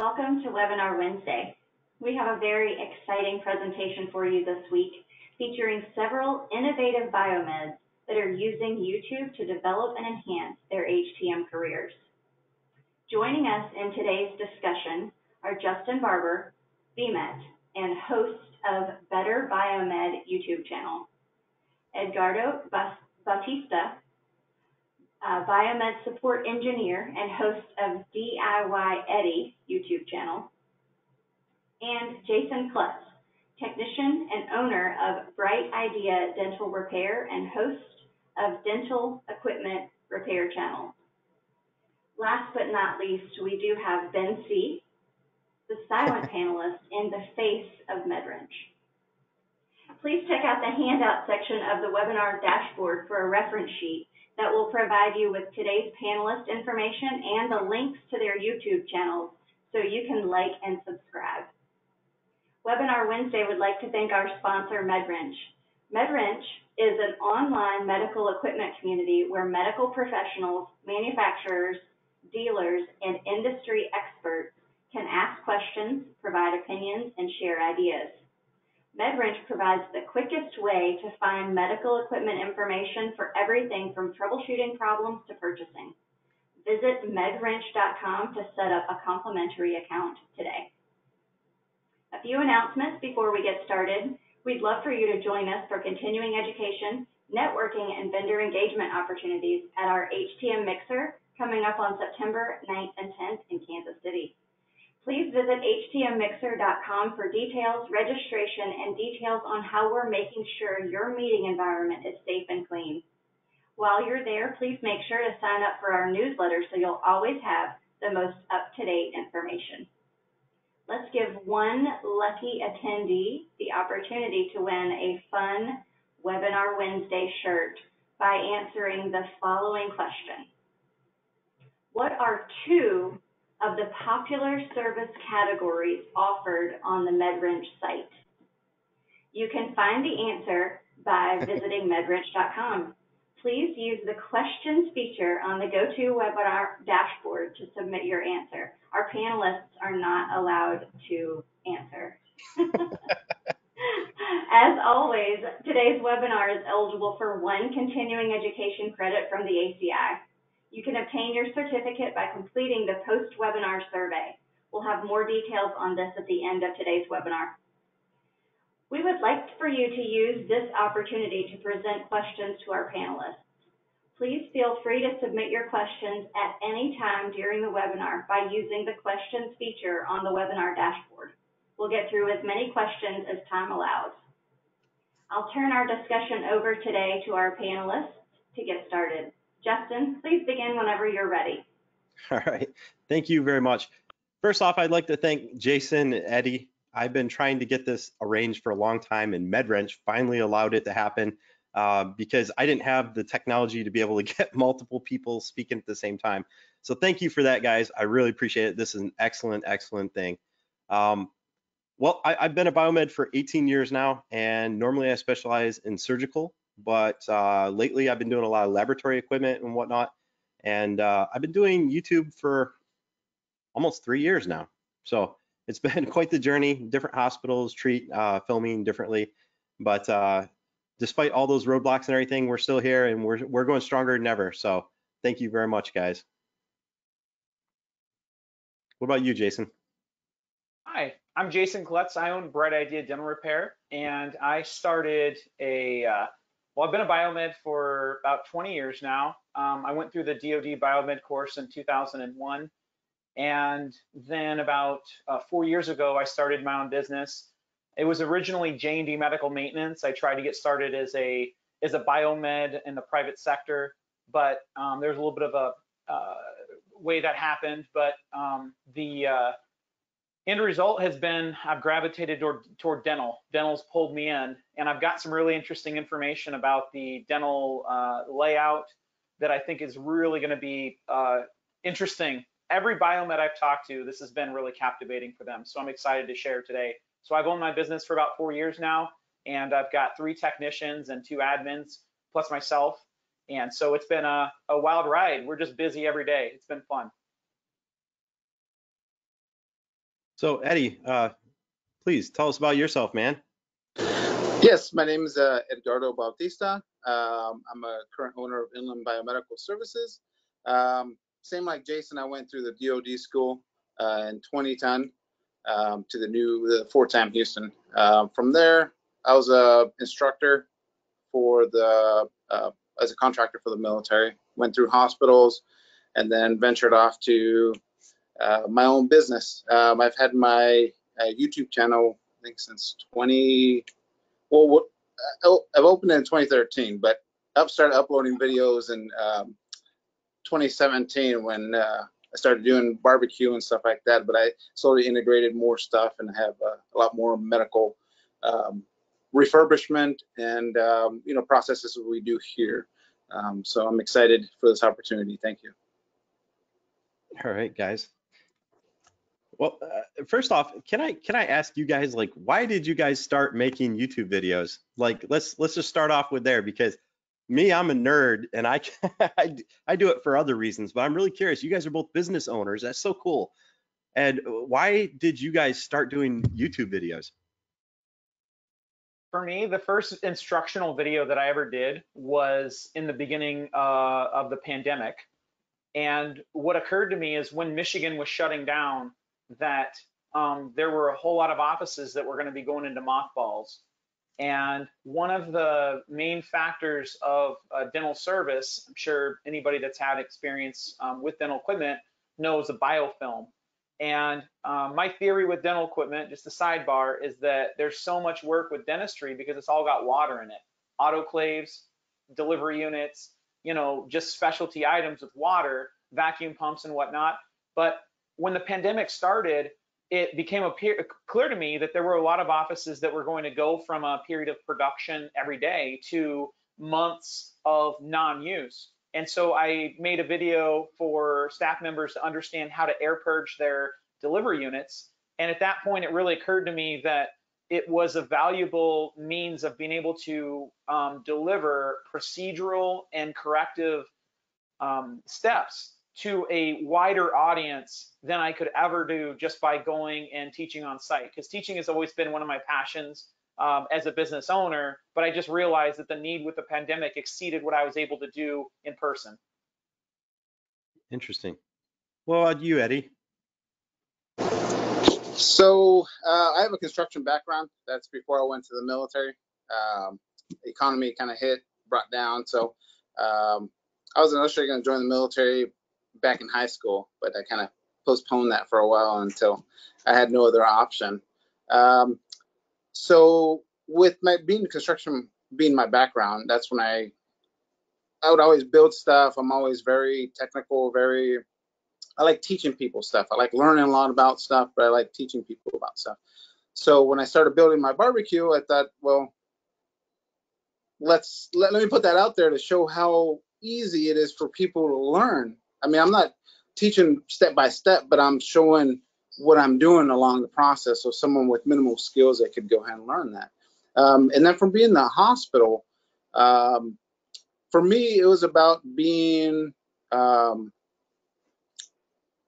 Welcome to Webinar Wednesday. We have a very exciting presentation for you this week featuring several innovative biomeds that are using YouTube to develop and enhance their HTM careers. Joining us in today's discussion are Justin Barbour, BMET, and host of Better Biomed YouTube channel, Edgardo Bautista, uh, biomed support engineer and host of DIY Eddie YouTube channel, and Jason Kluttz, technician and owner of Bright Idea Dental Repair and host of Dental Equipment Repair channel. Last but not least, we do have Ben C., the silent panelist and the face of MedWrench. Please check out the handout section of the webinar dashboard for a reference sheet that will provide you with today's panelist information and the links to their YouTube channels so you can like and subscribe. Webinar Wednesday would like to thank our sponsor, MedWrench. MedWrench is an online medical equipment community where medical professionals, manufacturers, dealers, and industry experts can ask questions, provide opinions, and share ideas. MedWrench provides the quickest way to find medical equipment information for everything from troubleshooting problems to purchasing. Visit medwrench.com to set up a complimentary account today. A few announcements before we get started. We'd love for you to join us for continuing education, networking, and vendor engagement opportunities at our HTM Mixer coming up on September 9th and 10th in Kansas City. Please visit htmmixer.com for details, registration, and details on how we're making sure your meeting environment is safe and clean. While you're there, please make sure to sign up for our newsletter so you'll always have the most up-to-date information. Let's give one lucky attendee the opportunity to win a fun Webinar Wednesday shirt by answering the following question. What are two of the popular service categories offered on the MedWrench site. You can find the answer by visiting medwrench.com. Please use the questions feature on the GoToWebinar dashboard to submit your answer. Our panelists are not allowed to answer. As always, today's webinar is eligible for one continuing education credit from the ACI. You can obtain your certificate by completing the post-webinar survey. We'll have more details on this at the end of today's webinar. We would like for you to use this opportunity to present questions to our panelists. Please feel free to submit your questions at any time during the webinar by using the questions feature on the webinar dashboard. We'll get through as many questions as time allows. I'll turn our discussion over today to our panelists to get started. Justin, please begin whenever you're ready. All right. Thank you very much. First off, I'd like to thank Jason and Eddie. I've been trying to get this arranged for a long time, and MedWrench finally allowed it to happen uh, because I didn't have the technology to be able to get multiple people speaking at the same time. So thank you for that, guys. I really appreciate it. This is an excellent, excellent thing. Um, well, I, have been a biomed for 18 years now, and normally I specialize in surgical but uh, lately I've been doing a lot of laboratory equipment and whatnot. And uh, I've been doing YouTube for almost three years now. So it's been quite the journey. Different hospitals treat uh, filming differently, but uh, despite all those roadblocks and everything, we're still here and we're we're going stronger than ever. So thank you very much, guys. What about you, Jason? Hi, I'm Jason Kluttz. I own Bright Idea Dental Repair, and I started a uh, well, I've been a biomed for about 20 years now. Um, I went through the DoD biomed course in 2001. And then about uh, four years ago, I started my own business. It was originally J&D Medical Maintenance. I tried to get started as a as a biomed in the private sector, but um, there's a little bit of a uh, way that happened. But um, the uh, end result has been I've gravitated toward, toward dental. Dental's pulled me in, and I've got some really interesting information about the dental uh, layout that I think is really going to be uh, interesting. Every biomed I've talked to, this has been really captivating for them. So I'm excited to share today. So I've owned my business for about four years now, and I've got three technicians and two admins, plus myself. And so it's been a, a wild ride. We're just busy every day. It's been fun. So Eddie, uh, please tell us about yourself, man. Yes, my name is uh, Edgardo Bautista. Um, I'm a current owner of Inland Biomedical Services. Um, same like Jason, I went through the DoD school uh, in 2010 um, to the new the Fort Sam Houston. Uh, from there, I was a instructor for the uh, as a contractor for the military. Went through hospitals, and then ventured off to uh, my own business. Um, I've had my uh, YouTube channel, I think, since 20. Well, uh, I've opened it in 2013, but I've started uploading videos in um, 2017 when uh, I started doing barbecue and stuff like that. But I slowly integrated more stuff and have a lot more medical um, refurbishment and um, you know processes we do here. Um, so I'm excited for this opportunity. Thank you. All right, guys. Well, uh, first off, can I can I ask you guys like why did you guys start making YouTube videos? Like let's let's just start off with there because me I'm a nerd and I I, I do it for other reasons, but I'm really curious. You guys are both business owners. That's so cool. And why did you guys start doing YouTube videos? For me, the first instructional video that I ever did was in the beginning uh, of the pandemic. And what occurred to me is when Michigan was shutting down, that um, there were a whole lot of offices that were going to be going into mothballs. And one of the main factors of uh, dental service, I'm sure anybody that's had experience um, with dental equipment knows a biofilm. And um, my theory with dental equipment, just a sidebar, is that there's so much work with dentistry because it's all got water in it. Autoclaves, delivery units, you know, just specialty items with water, vacuum pumps and whatnot. But when the pandemic started, it became appear, clear to me that there were a lot of offices that were going to go from a period of production every day to months of non-use. And so I made a video for staff members to understand how to air purge their delivery units. And at that point, it really occurred to me that it was a valuable means of being able to um, deliver procedural and corrective um, steps to a wider audience than I could ever do just by going and teaching on site. Because teaching has always been one of my passions um, as a business owner, but I just realized that the need with the pandemic exceeded what I was able to do in person. Interesting. Well, uh, you, Eddie? So uh, I have a construction background. That's before I went to the military. Um, economy kind of hit, brought down. So um, I was initially going to join the military back in high school, but I kind of postponed that for a while until I had no other option. Um, so with my being construction being my background, that's when I I would always build stuff. I'm always very technical, very I like teaching people stuff. I like learning a lot about stuff, but I like teaching people about stuff. So when I started building my barbecue, I thought, well, let's let, let me put that out there to show how easy it is for people to learn I mean, I'm not teaching step by step, but I'm showing what I'm doing along the process. So someone with minimal skills that could go ahead and learn that. Um, and then from being in the hospital, um, for me, it was about being, um,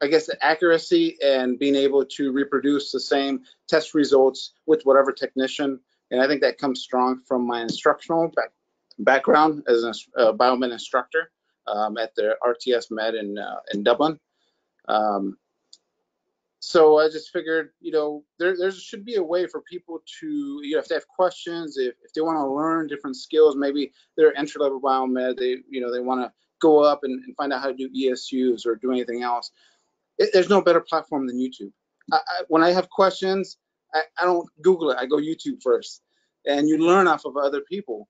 I guess, the accuracy and being able to reproduce the same test results with whatever technician. And I think that comes strong from my instructional back, background as a uh, biomed instructor um, at the RTS Med in uh, in Dublin. Um, so I just figured, you know, there there should be a way for people to, you know, if they have questions, if, if they want to learn different skills, maybe they're entry level biomed, they, you know, they want to go up and, and, find out how to do ESUs or do anything else. It, there's no better platform than YouTube. I, I, when I have questions, I, I don't Google it. I go YouTube first, and you learn off of other people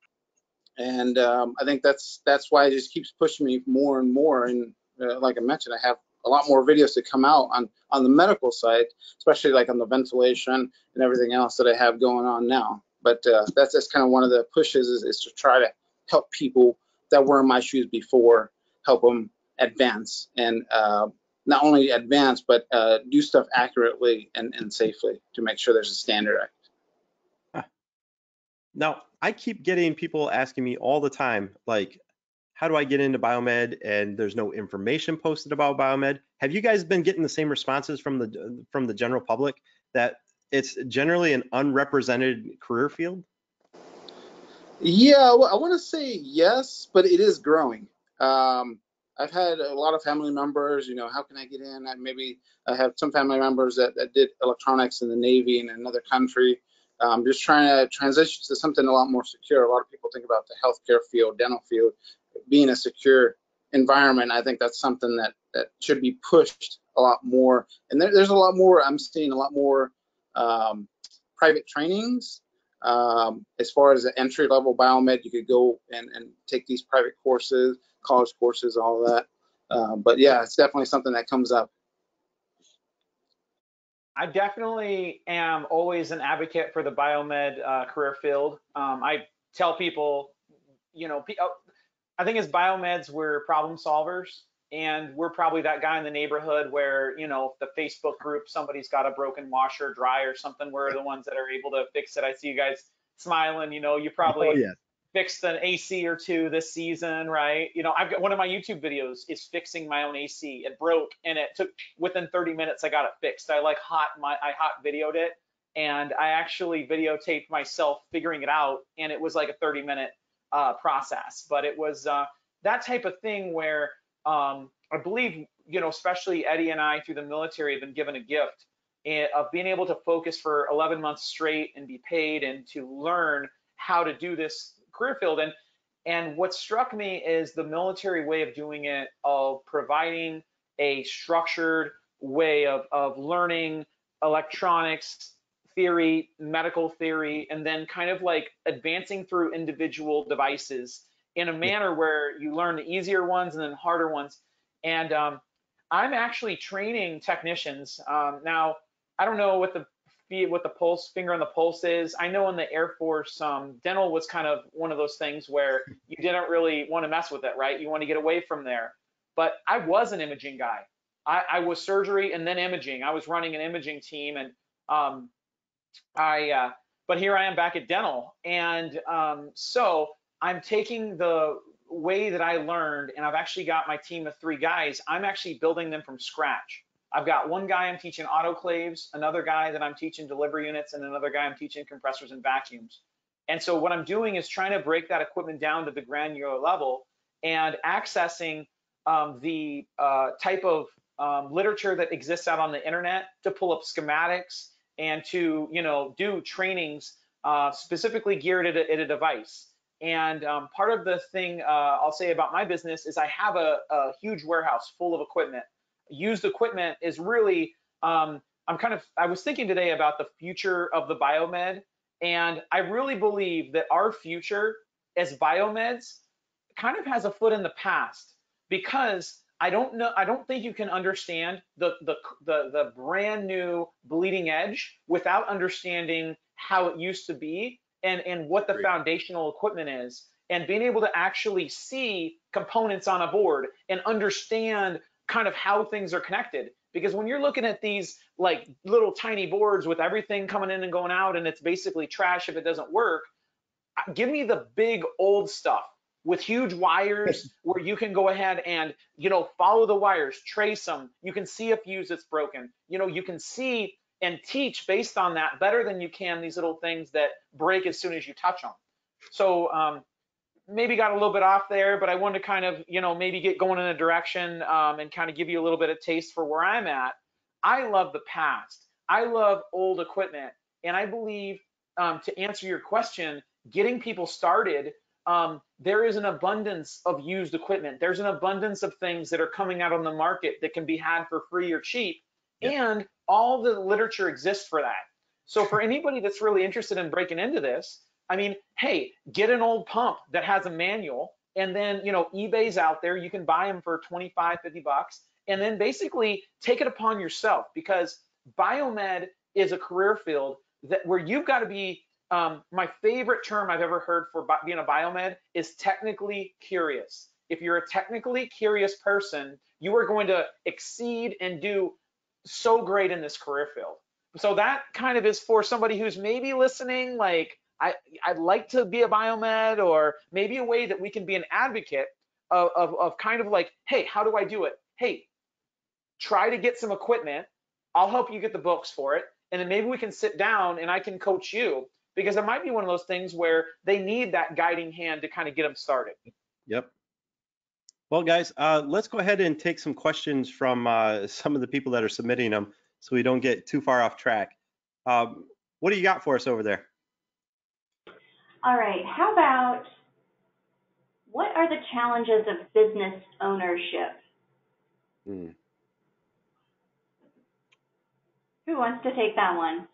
and um, I think that's that's why it just keeps pushing me more and more. And uh, like I mentioned, I have a lot more videos to come out on on the medical side, especially like on the ventilation and everything else that I have going on now. But uh, that's just kind of one of the pushes is, is to try to help people that were in my shoes before, help them advance and uh, not only advance but uh, do stuff accurately and, and safely to make sure there's a standard. Now, I keep getting people asking me all the time, like, how do I get into biomed? And there's no information posted about biomed. Have you guys been getting the same responses from the from the general public that it's generally an unrepresented career field? Yeah, well, I want to say yes, but it is growing. Um, I've had a lot of family members, you know, how can I get in? I maybe I have some family members that, that did electronics in the Navy in another country. Um, just trying to transition to something a lot more secure. A lot of people think about the healthcare field, dental field, being a secure environment. I think that's something that that should be pushed a lot more. And there, there's a lot more. I'm seeing a lot more um, private trainings. Um, as far as the entry level biomed, you could go and, and take these private courses, college courses, all that. Uh, but yeah, it's definitely something that comes up. I definitely am always an advocate for the biomed uh, career field. Um, I tell people, you know, uh, I think as biomeds, we're problem solvers. And we're probably that guy in the neighborhood where, you know, the Facebook group, somebody's got a broken washer, dryer, or something. We're the ones that are able to fix it. I see you guys smiling. You know, you probably Oh, yeah. Fixed an AC or two this season, right? You know, I've got one of my YouTube videos is fixing my own AC. It broke and it took within 30 minutes I got it fixed. I like hot my I hot videoed it and I actually videotaped myself figuring it out and it was like a 30 minute uh, process. But it was uh, that type of thing where um, I believe, you know, especially Eddie and I through the military have been given a gift eh, of being able to focus for 11 months straight and be paid and to learn how to do this career field. And and what struck me is the military way of doing it, of providing a structured way of, of learning electronics theory, medical theory, and then kind of like advancing through individual devices in a manner where you learn the easier ones and then harder ones. And um, I'm actually training technicians um, now. I don't know what the what the pulse finger on the pulse is. I know in the Air Force, um, dental was kind of one of those things where you didn't really want to mess with it, right? You want to get away from there. But I was an imaging guy. I, I was surgery and then imaging. I was running an imaging team, and um, I. Uh, but here I am back at dental, and um, so I'm taking the way that I learned, and I've actually got my team of three guys. I'm actually building them from scratch. I've got one guy I'm teaching autoclaves, another guy that I'm teaching delivery units, and another guy I'm teaching compressors and vacuums. And so what I'm doing is trying to break that equipment down to the granular level and accessing um, the uh, type of um, literature that exists out on the internet to pull up schematics and to you know do trainings uh, specifically geared at a, at a device. And um, part of the thing uh, I'll say about my business is I have a, a huge warehouse full of equipment used equipment is really um, i'm kind of i was thinking today about the future of the biomed and i really believe that our future as biomeds kind of has a foot in the past because i don't know i don't think you can understand the the the, the brand new bleeding edge without understanding how it used to be and and what the Great. foundational equipment is and being able to actually see components on a board and understand kind of how things are connected. Because when you're looking at these like little tiny boards with everything coming in and going out and it's basically trash if it doesn't work uh, give me the big old stuff with huge wires where you can go ahead and you know follow the wires trace them you can see a fuse that's broken. You know you can see and teach based on that better than you can these little things that break as soon as you touch them so um, maybe got a little bit off there, but I wanted to kind of, you know, maybe get going in a direction um, and kind of give you a little bit of taste for where I'm at. I love the past. I love old equipment. And I believe um, to answer your question, getting people started, um, there is an abundance of used equipment. There's an abundance of things that are coming out on the market that can be had for free or cheap. And all the literature exists for that. So for anybody that's really interested in breaking into this, I mean, hey, get an old pump that has a manual and then, you know, eBay's out there. You can buy them for 25, 50 bucks and then basically take it upon yourself because biomed is a career field that where you've got to be um, my favorite term I've ever heard for bi- being a biomed is technically curious. If you're a technically curious person, you are going to exceed and do so great in this career field. So that kind of is for somebody who's maybe listening, like, I, I'd like to be a biomed or maybe a way that we can be an advocate of, of, of kind of like, hey, how do I do it? Hey, try to get some equipment. I'll help you get the books for it. And then maybe we can sit down and I can coach you because it might be one of those things where they need that guiding hand to kind of get them started. Yep. Well, guys, uh, let's go ahead and take some questions from uh, some of the people that are submitting them so we don't get too far off track. Um, what do you got for us over there? All right, how about what are the challenges of business ownership? Hmm. Who wants to take that one?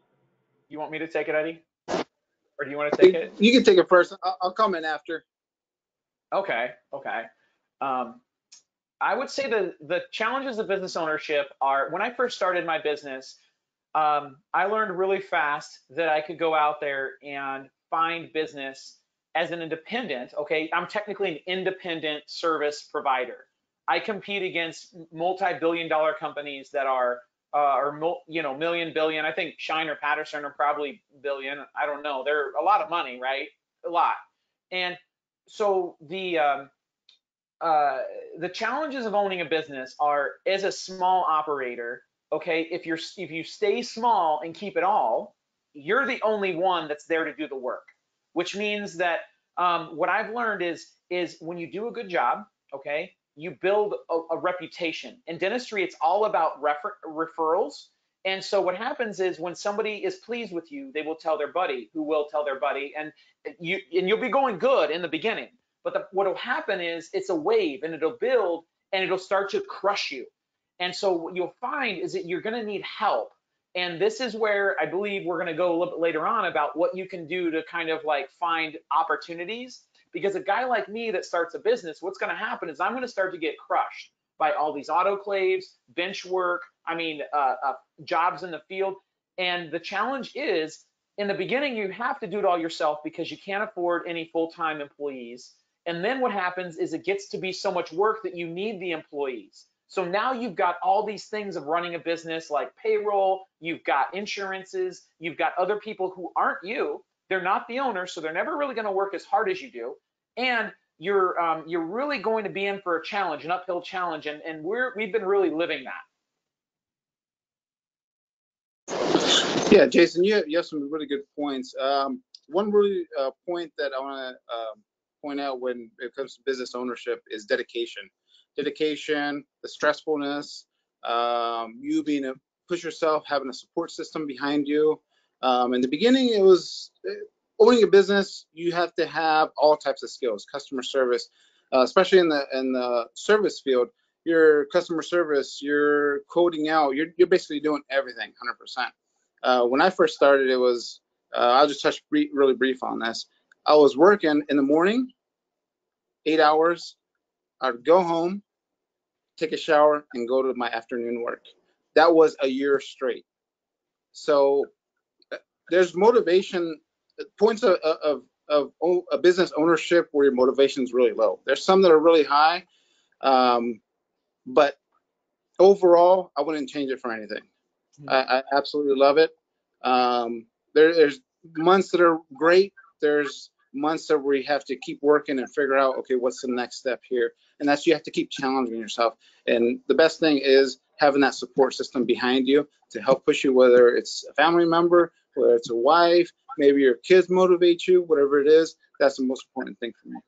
You want me to take it, Eddie? Or do you want to take it? You can take it first. I'll, I'll comment after. Okay, okay. Um, I would say the the challenges of business ownership are when I first started my business, um, I learned really fast that I could go out there and find business as an independent. Okay, I'm technically an independent service provider. I compete against multi-billion dollar companies that are uh, or you know million billion. I think Schein or Patterson are probably billion. I don't know. They're a lot of money, right? A lot. And so the um, uh, the challenges of owning a business are as a small operator. Okay, if you're if you stay small and keep it all, you're the only one that's there to do the work. Which means that um, what I've learned is is when you do a good job, okay, you build a, a reputation. In dentistry, it's all about refer referrals. And so what happens is when somebody is pleased with you, they will tell their buddy, who will tell their buddy, and you and you'll be going good in the beginning. But the, what will happen is it's a wave, and it'll build, and it'll start to crush you. And so what you'll find is that you're going to need help. And this is where I believe we're going to go a little bit later on about what you can do to kind of like find opportunities because a guy like me that starts a business, what's going to happen is I'm going to start to get crushed by all these autoclaves, bench work, I mean, uh, uh, jobs in the field. And the challenge is in the beginning, you have to do it all yourself because you can't afford any full-time employees. And then what happens is it gets to be so much work that you need the employees. So now you've got all these things of running a business like payroll, you've got insurances, you've got other people who aren't you they're not the owner, so they're never really going to work as hard as you do. And you're um, you're really going to be in for a challenge, an uphill challenge, and and we're we've been really living that. Yeah, Jason, you have, you have some really good points. Um, one really uh, point that I want to uh, point out when it comes to business ownership is dedication. Dedication, the stressfulness, um, you being a push yourself, having a support system behind you, um, in the beginning, it was uh, owning a business. You have to have all types of skills, customer service, uh, especially in the in the service field. Your customer service, you're coding out. You're you're basically doing everything, 100%. Uh, when I first started, it was uh, I'll just touch really brief on this. I was working in the morning, eight hours. I'd go home, take a shower, and go to my afternoon work. That was a year straight. So there's motivation points of, of, of a business ownership where your motivation is really low. There's some that are really high, um, but overall, I wouldn't change it for anything. Mm-hmm. I, I, absolutely love it. Um, there, there's months that are great. There's months that we have to keep working and figure out, okay, what's the next step here? And that's you have to keep challenging yourself. And the best thing is having that support system behind you to help push you, whether it's a family member, whether it's a wife, maybe your kids motivate you, whatever it is, that's the most important thing for me.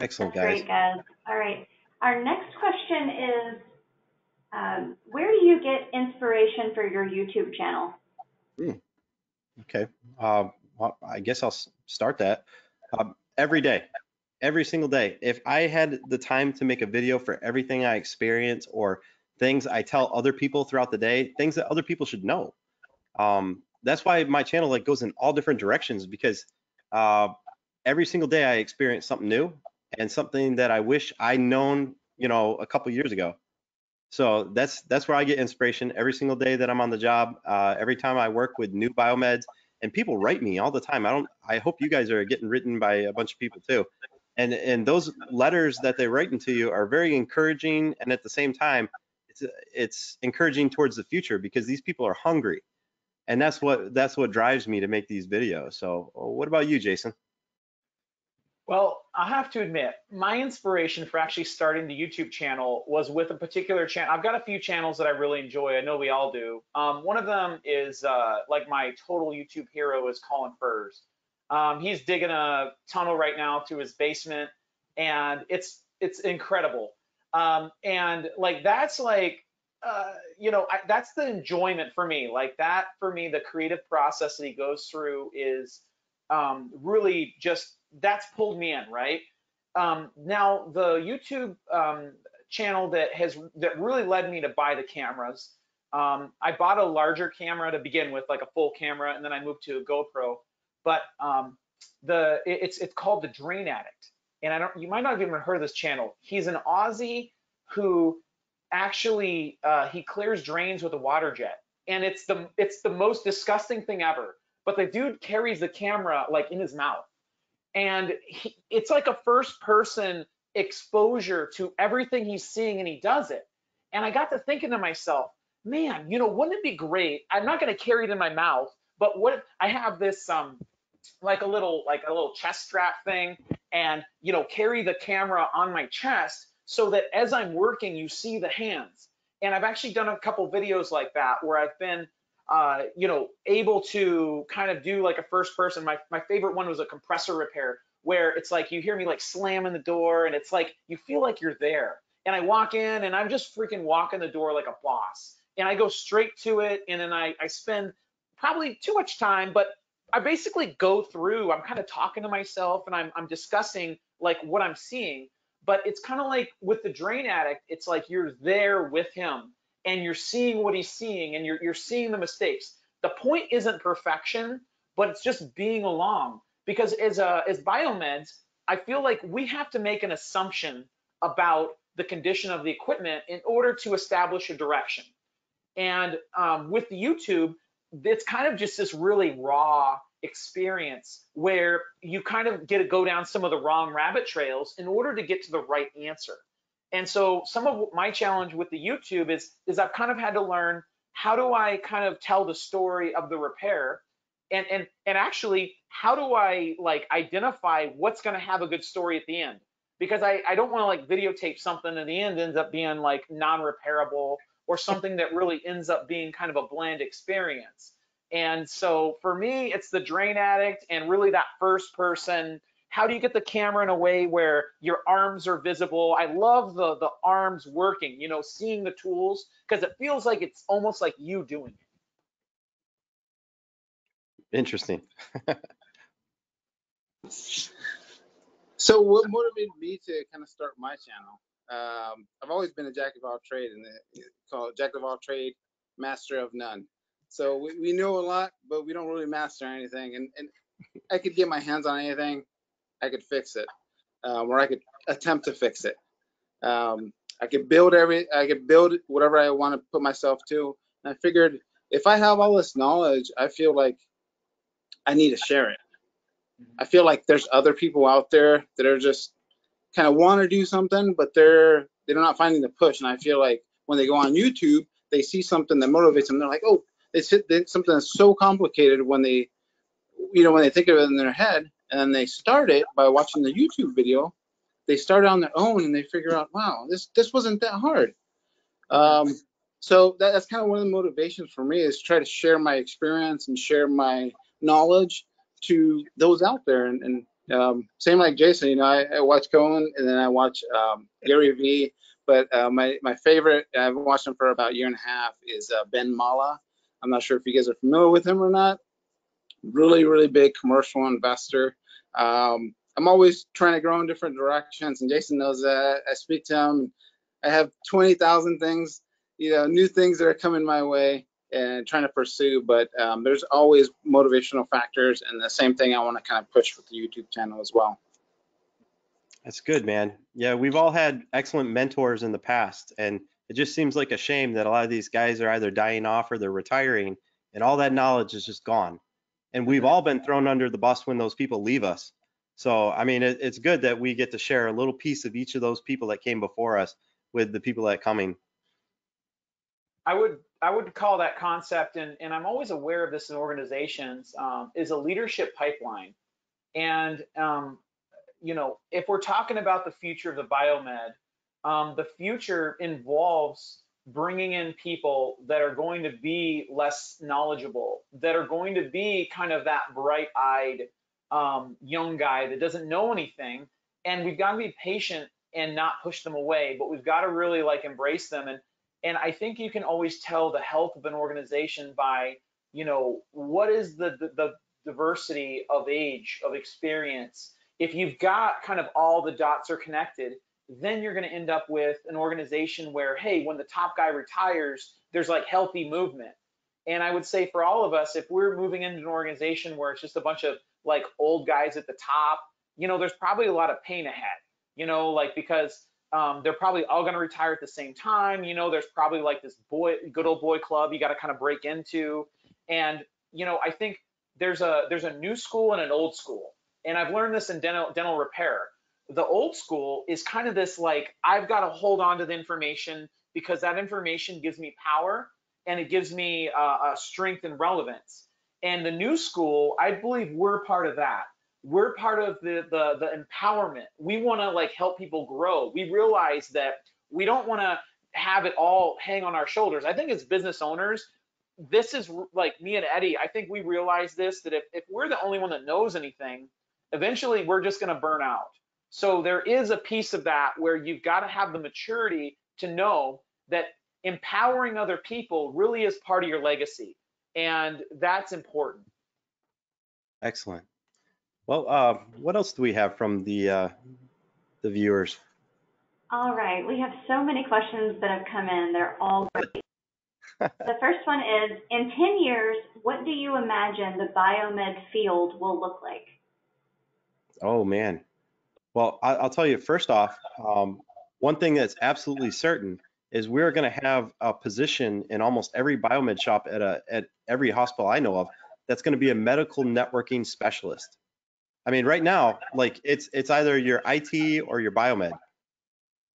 Excellent, guys. Great, guys. All right. Our next question is, um, where do you get inspiration for your YouTube channel? Hmm. Okay. Uh, well, I guess I'll start that. Um, every day, every single day. If I had the time to make a video for everything I experience or things I tell other people throughout the day, things that other people should know. Um, that's why my channel like goes in all different directions because uh, every single day I experience something new and something that I wish I known, you know, a couple years ago. So that's that's where I get inspiration every single day that I'm on the job. Uh, every time I work with new biomeds, and people write me all the time. I don't. I hope you guys are getting written by a bunch of people too. And and those letters that they write into you are very encouraging, and at the same time, it's it's encouraging towards the future because these people are hungry, and that's what that's what drives me to make these videos. So, what about you, Jason? Well, I have to admit, my inspiration for actually starting the YouTube channel was with a particular channel. I've got a few channels that I really enjoy. I know we all do. Um, one of them is uh, like my total YouTube hero is Colin Furze. Um, he's digging a tunnel right now to his basement, and it's it's incredible. Um, and like that's like uh, you know I, that's the enjoyment for me. Like that for me, the creative process that he goes through is um, really just that's pulled me in, right? Um, now the YouTube um, channel that has that really led me to buy the cameras. Um, I bought a larger camera to begin with, like a full camera, and then I moved to a GoPro. But um, the it, it's it's called the Drain Addict, and I don't you might not have even heard this channel. He's an Aussie who actually uh, he clears drains with a water jet, and it's the it's the most disgusting thing ever. But the dude carries the camera like in his mouth and he, it's like a first person exposure to everything he's seeing and he does it. And i got to thinking to myself man you know wouldn't it be great? I'm not going to carry it in my mouth but what i have this um like a little like a little chest strap thing and you know carry the camera on my chest so that as i'm working you see the hands. And i've actually done a couple videos like that where i've been uh, you know, able to kind of do like a first person. My, my favorite one was a compressor repair where it's like you hear me like slamming the door and it's like you feel like you're there. And I walk in and I'm just freaking walking the door like a boss. And I go straight to it and then I, I spend probably too much time, but I basically go through, I'm kind of talking to myself and I'm, I'm discussing like what I'm seeing. But it's kind of like with the drain addict, it's like you're there with him and you're seeing what he's seeing and you're, you're seeing the mistakes. The point isn't perfection, but it's just being along. Because as, a, as biomeds, I feel like we have to make an assumption about the condition of the equipment in order to establish a direction. And um, with the YouTube, it's kind of just this really raw experience where you kind of get to go down some of the wrong rabbit trails in order to get to the right answer. And so some of my challenge with the YouTube is, is I've kind of had to learn how do I kind of tell the story of the repair and, and, and actually how do I like identify what's going to have a good story at the end? Because I, I don't want to like videotape something and the end ends up being like non-repairable or something that really ends up being kind of a bland experience. And so for me, it's the drain addict and really that first person how do you get the camera in a way where your arms are visible? I love the the arms working, you know, seeing the tools because it feels like it's almost like you doing it. Interesting. so what motivated me to kind of start my channel? Um, I've always been a jack of all trade and called jack of all trade, master of none. So we, we know a lot, but we don't really master anything. And, and I could get my hands on anything. I could fix it, um, or I could attempt to fix it. Um, I could build every, I could build whatever I want to put myself to. And I figured if I have all this knowledge, I feel like I need to share it. I feel like there's other people out there that are just kind of want to do something, but they're they're not finding the push. And I feel like when they go on YouTube, they see something that motivates them. They're like, oh, it's something that's so complicated when they, you know, when they think of it in their head, and then they start it by watching the YouTube video. They start on their own and they figure out, wow, this this wasn't that hard. Um, so that, that's kind of one of the motivations for me is try to share my experience and share my knowledge to those out there. And, and um, same like Jason, you know, I, I, watch Cohen and then I watch um, Gary Vee. But uh, my my favorite, I've watched him for about a year and a half, is uh, Ben Mallah. I'm not sure if you guys are familiar with him or not, really, really big commercial investor. Um, I'm always trying to grow in different directions, and Jason knows that. I speak to him. I have 20,000 things, you know, new things that are coming my way and trying to pursue, but um, there's always motivational factors, and the same thing I want to kind of push with the YouTube channel as well. That's good, man. Yeah, we've all had excellent mentors in the past, and it just seems like a shame that a lot of these guys are either dying off or they're retiring, and all that knowledge is just gone and we've all been thrown under the bus when those people leave us. So, I mean, it, it's good that we get to share a little piece of each of those people that came before us with the people that coming. I would I would call that concept, and, and I'm always aware of this in organizations, um, is a leadership pipeline. And um, you know, if we're talking about the future of the biomed, um, the future involves bringing in people that are going to be less knowledgeable, that are going to be kind of that bright-eyed um, young guy that doesn't know anything, and we've got to be patient and not push them away, but we've got to really like embrace them. And and I think you can always tell the health of an organization by, you know, what is the the, the diversity of age, of experience. If you've got kind of all the dots are connected, then you're going to end up with an organization where, hey, when the top guy retires, there's like healthy movement. And I would say for all of us, if we're moving into an organization where it's just a bunch of like old guys at the top, you know, there's probably a lot of pain ahead, you know, like because um, they're probably all going to retire at the same time. You know, there's probably like this boy, good old boy club you got to kind of break into. And, you know, I think there's a there's a new school and an old school. And I've learned this in dental dental repair. The old school is kind of this like I've got to hold on to the information because that information gives me power and it gives me uh, a strength and relevance. And the new school, I believe we're part of that. We're part of the the, the empowerment. We want to like help people grow. We realize that we don't want to have it all hang on our shoulders. I think as business owners, this is like me and Eddie, I think we realize this that if, if we're the only one that knows anything, eventually we're just going to burn out. So there is a piece of that where you've got to have the maturity to know that empowering other people really is part of your legacy. And that's important. Excellent. Well, uh, what else do we have from the uh, the viewers? All right, we have so many questions that have come in. They're all great the first one is, in 10 years, what do you imagine the biomed field will look like? Oh, man. Well, I'll tell you, first off, um, one thing that's absolutely certain is we're going to have a position in almost every biomed shop at, a, at every hospital I know of that's going to be a medical networking specialist. I mean, right now, like it's it's either your IT or your biomed.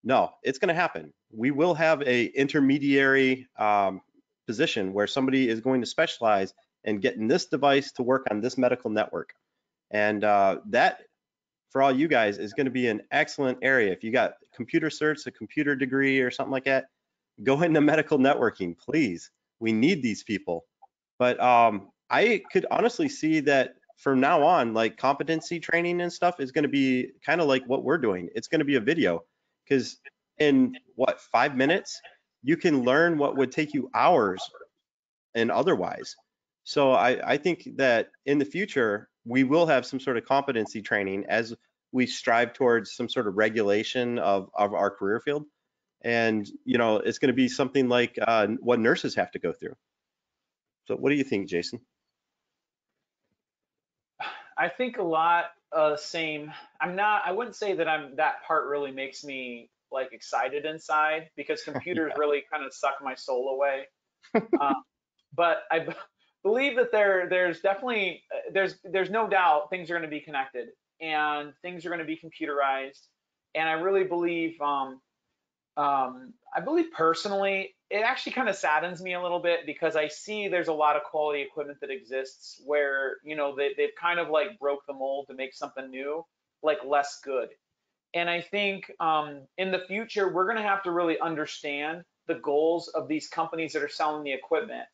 No, it's going to happen. We will have a intermediary um, position where somebody is going to specialize in getting this device to work on this medical network. And uh, that, for all you guys, is going to be an excellent area. If you got computer certs, a computer degree, or something like that, go into medical networking, please. We need these people. But um, I could honestly see that from now on, like competency training and stuff is going to be kind of like what we're doing. It's going to be a video because in what five minutes you can learn what would take you hours and otherwise. So I, I think that in the future, we will have some sort of competency training as we strive towards some sort of regulation of, of our career field. And, you know, it's going to be something like uh, what nurses have to go through. So what do you think, Jason? I think a lot uh, same. I'm not, I wouldn't say that I'm, that part really makes me like excited inside because computers yeah. really kind of suck my soul away. uh, but I believe that there there's definitely uh, there's there's no doubt things are going to be connected and things are going to be computerized. And I really believe um, um, I believe personally it actually kind of saddens me a little bit because I see there's a lot of quality equipment that exists where you know they, they've kind of like broke the mold to make something new like less good and I think um, in the future, we're going to have to really understand the goals of these companies that are selling the equipment.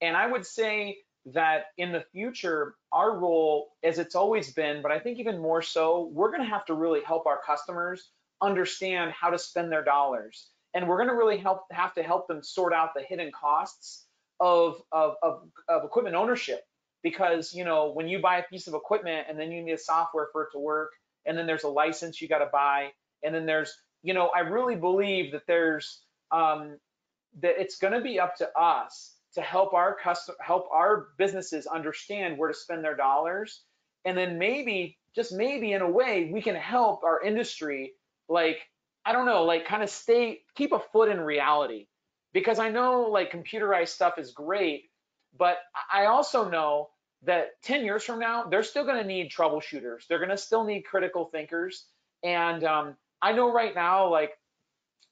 And I would say that in the future, our role, as it's always been, but I think even more so, we're going to have to really help our customers understand how to spend their dollars. And we're going to really help have to help them sort out the hidden costs of, of, of, of equipment ownership. Because, you know, when you buy a piece of equipment and then you need a software for it to work, and then there's a license you got to buy, and then there's, you know, I really believe that there's um, that it's going to be up to us to help our custom, help our businesses understand where to spend their dollars, and then maybe, just maybe, in a way, we can help our industry, like I don't know, like kind of stay, keep a foot in reality, because I know like computerized stuff is great, but I also know that 10 years from now, they're still going to need troubleshooters. They're going to still need critical thinkers. And um, I know right now, like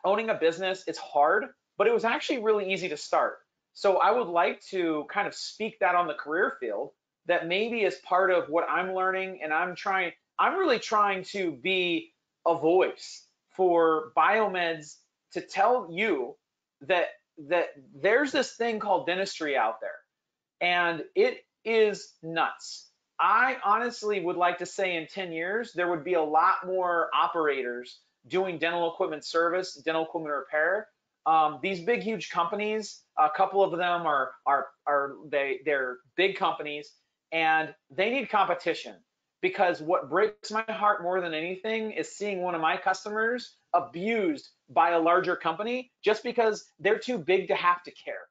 owning a business, it's hard, but it was actually really easy to start. So I would like to kind of speak that on the career field that maybe as part of what I'm learning and I'm trying, I'm really trying to be a voice for biomeds to tell you that that there's this thing called dentistry out there and it is nuts. I honestly would like to say in 10 years there would be a lot more operators doing dental equipment service, dental equipment repair. Um, these big huge companies, a couple of them are are are they they're big companies and they need competition because what breaks my heart more than anything is seeing one of my customers abused by a larger company just because they're too big to have to care.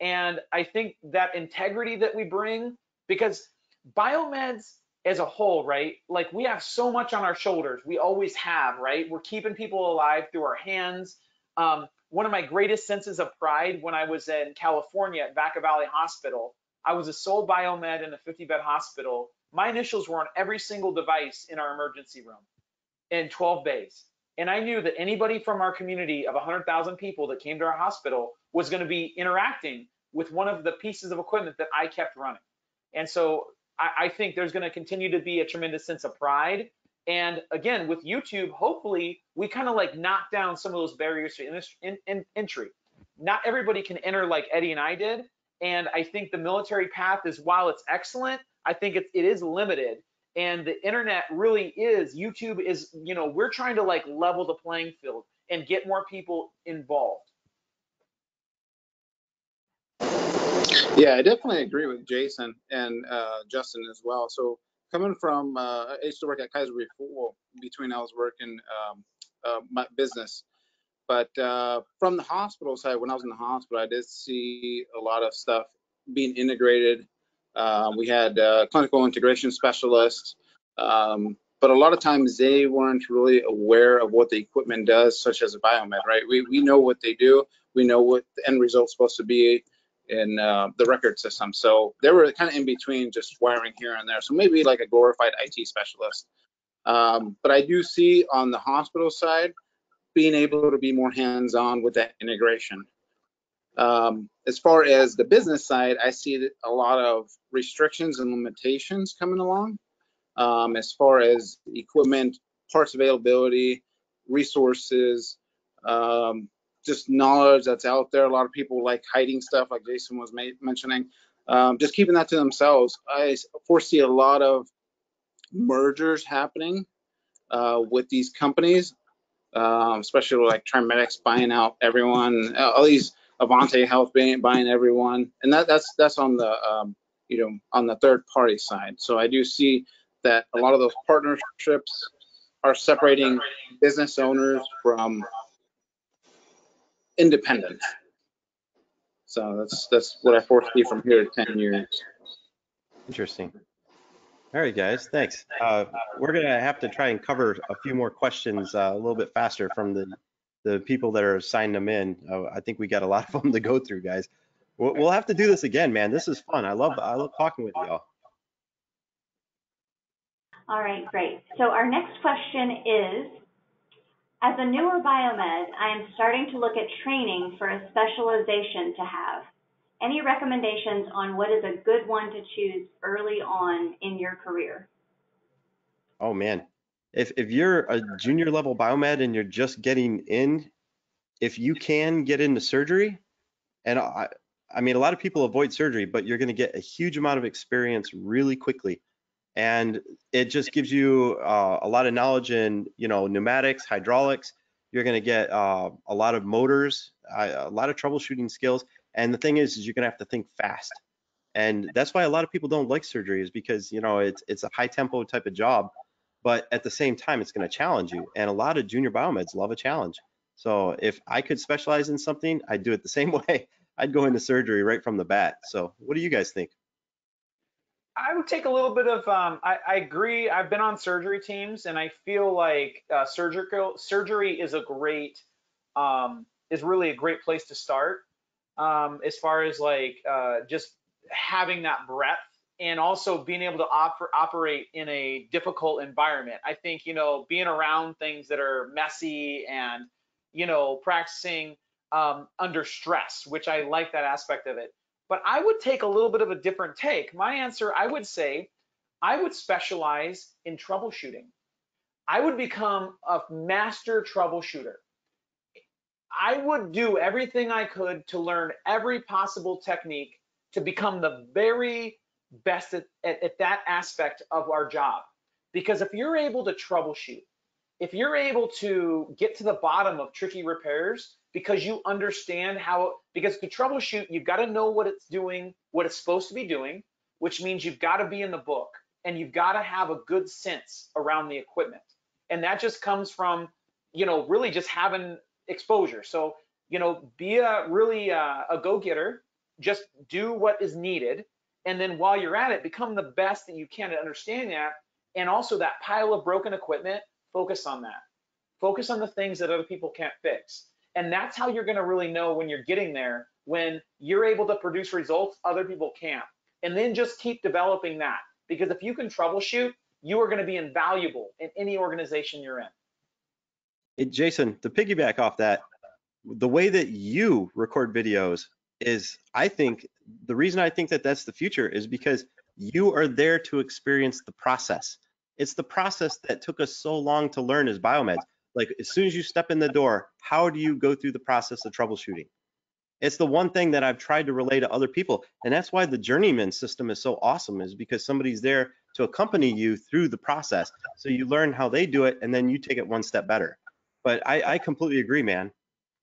And I think that integrity that we bring, because biomeds as a whole, right? Like we have so much on our shoulders. We always have, right? We're keeping people alive through our hands. Um, one of my greatest senses of pride when I was in California at Vaca Valley Hospital, I was a sole biomed in a 50 bed hospital. My initials were on every single device in our emergency room in 12 bays. And I knew that anybody from our community of 100,000 people that came to our hospital was going to be interacting with one of the pieces of equipment that I kept running. And so I, I think there's going to continue to be a tremendous sense of pride. And again, with YouTube, hopefully we kind of like knock down some of those barriers to in, in, entry. Not everybody can enter like Eddie and I did. And I think the military path is, while it's excellent, I think it, it is limited and the internet really is youtube is you know we're trying to like level the playing field and get more people involved yeah i definitely agree with jason and uh, justin as well so coming from uh, i used to work at kaiser before between i was working um, uh, my business but uh, from the hospital side when i was in the hospital i did see a lot of stuff being integrated uh, we had uh, clinical integration specialists, um, but a lot of times they weren't really aware of what the equipment does, such as a biomed, right? We, we know what they do. We know what the end result's supposed to be in uh, the record system. So they were kind of in between just wiring here and there. So maybe like a glorified IT specialist. Um, but I do see on the hospital side, being able to be more hands-on with that integration. Um, as far as the business side, I see a lot of restrictions and limitations coming along. Um, as far as equipment, parts availability, resources, um, just knowledge that's out there. A lot of people like hiding stuff, like Jason was mentioning. Um, just keeping that to themselves. I foresee a lot of mergers happening uh, with these companies, um, especially like TriMedx buying out everyone. All these Avante Health buying, buying everyone, and that, that's that's on the um, you know on the third party side. So I do see that a lot of those partnerships are separating business owners from independent. So that's that's what I foresee from here to 10 years. Interesting. All right, guys, thanks. Uh, we're gonna have to try and cover a few more questions uh, a little bit faster from the the people that are signing them in. Uh, I think we got a lot of them to go through, guys. We'll, we'll have to do this again, man. This is fun. I love I love talking with y'all. All right, great. So our next question is, as a newer biomed, I am starting to look at training for a specialization to have. Any recommendations on what is a good one to choose early on in your career? Oh man, if if you're a junior level biomed and you're just getting in, if you can get into surgery, and I, I mean, a lot of people avoid surgery, but you're going to get a huge amount of experience really quickly, and it just gives you uh, a lot of knowledge in you know pneumatics, hydraulics. You're going to get uh, a lot of motors, a lot of troubleshooting skills, and the thing is, is you're going to have to think fast, and that's why a lot of people don't like surgery is because you know it's it's a high tempo type of job but at the same time, it's going to challenge you. And a lot of junior biomeds love a challenge. So if I could specialize in something, I'd do it the same way. I'd go into surgery right from the bat. So what do you guys think? I would take a little bit of. Um, I, I, agree. I've been on surgery teams, and I feel like uh, surgical surgery is a great, um, is really a great place to start. Um, as far as like uh, just having that breadth and also being able to offer, operate in a difficult environment. I think, you know, being around things that are messy and, you know, practicing um, under stress, which I like that aspect of it. But I would take a little bit of a different take. My answer, I would say, I would specialize in troubleshooting. I would become a master troubleshooter. I would do everything I could to learn every possible technique to become the very best at, at, at that aspect of our job. Because if you're able to troubleshoot, if you're able to get to the bottom of tricky repairs because you understand how, because to troubleshoot, you've got to know what it's doing, what it's supposed to be doing, which means you've got to be in the book and you've got to have a good sense around the equipment. And that just comes from, you know, really just having exposure. So, you know, be a really uh, a go-getter, just do what is needed. And then while you're at it, become the best that you can to understand that. And also that pile of broken equipment, focus on that. Focus on the things that other people can't fix. And that's how you're gonna really know when you're getting there, when you're able to produce results other people can't. And then just keep developing that. Because if you can troubleshoot, you are gonna be invaluable in any organization you're in. Hey, Jason, to piggyback off that, the way that you record videos is, I think, the reason I think that that's the future is because you are there to experience the process. It's the process that took us so long to learn as biomeds. Like as soon as you step in the door, how do you go through the process of troubleshooting? It's the one thing that I've tried to relay to other people. And that's why the journeyman system is so awesome is because somebody's there to accompany you through the process. So you learn how they do it and then you take it one step better. But I, I completely agree, man.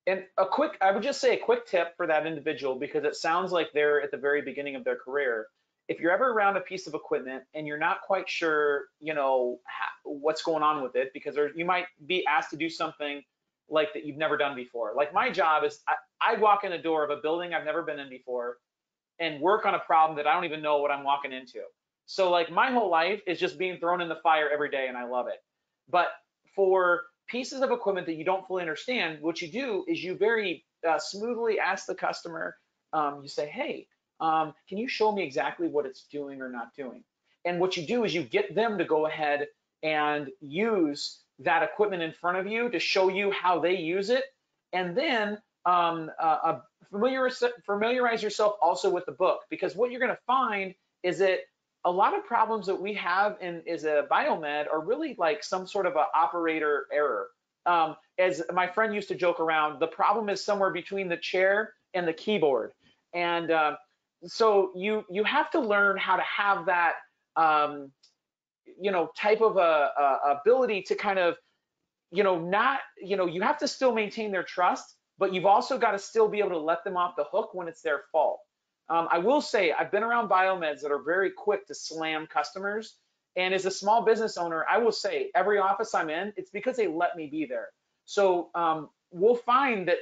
And a quick, I would just say a quick tip for that individual because it sounds like they're at the very beginning of their career. If you're ever around a piece of equipment and you're not quite sure, you know, what's going on with it, because there, you might be asked to do something like that you've never done before. Like my job is, I, I walk in the door of a building I've never been in before and work on a problem that I don't even know what I'm walking into. So like my whole life is just being thrown in the fire every day and I love it. But for pieces of equipment that you don't fully understand, what you do is you very uh, smoothly ask the customer, um, you say, hey, um, can you show me exactly what it's doing or not doing? And what you do is you get them to go ahead and use that equipment in front of you to show you how they use it. And then um, uh, uh, familiarize, familiarize yourself also with the book because what you're gonna find is that a lot of problems that we have in as a biomed are really like some sort of an operator error. Um, as my friend used to joke around, the problem is somewhere between the chair and the keyboard. And uh, so you you have to learn how to have that um, you know type of a, a ability to kind of you know not you know you have to still maintain their trust, but you've also got to still be able to let them off the hook when it's their fault. Um, I will say I've been around biomeds that are very quick to slam customers. And as a small business owner, I will say every office I'm in, it's because they let me be there. So um, we'll find that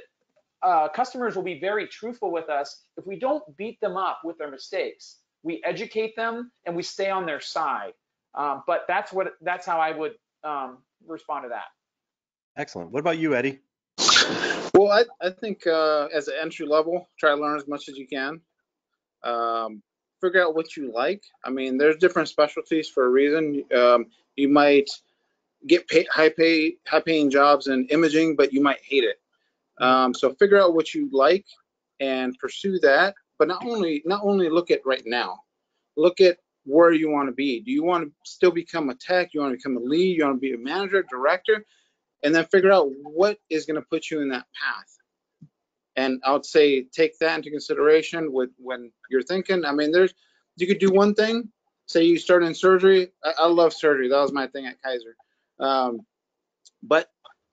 uh, customers will be very truthful with us if we don't beat them up with their mistakes. We educate them and we stay on their side. Um, but that's what that's how I would um, respond to that. Excellent. What about you, Eddie? Well, I, I think uh, as an entry level, try to learn as much as you can. Um, figure out what you like. I mean, there's different specialties for a reason. Um, you might get pay, high pay, high paying jobs in imaging, but you might hate it. Um, so figure out what you like and pursue that. But not only not only look at right now, look at where you want to be. Do you want to still become a tech? You want to become a lead? You want to be a manager, director? And then figure out what is going to put you in that path. And I would say take that into consideration with when you're thinking. I mean, there's you could do one thing. Say you start in surgery. I, I love surgery. That was my thing at Kaiser. Um, but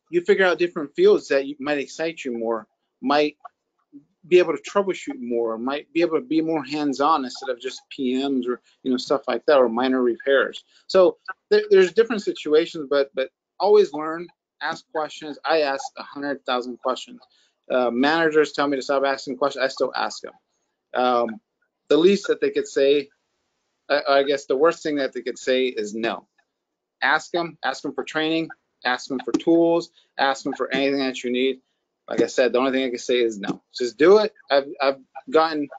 you figure out different fields that you, might excite you more, might be able to troubleshoot more, might be able to be more hands-on instead of just PMs or you know stuff like that or minor repairs. So there, there's different situations, but but always learn, ask questions. I ask a hundred thousand questions. Uh, managers tell me to stop asking questions. I still ask them. Um, the least that they could say, I, I, guess the worst thing that they could say is no. Ask them, ask them for training, ask them for tools, ask them for anything that you need. Like I said, the only thing I can say is no. Just do it. I've, I've gotten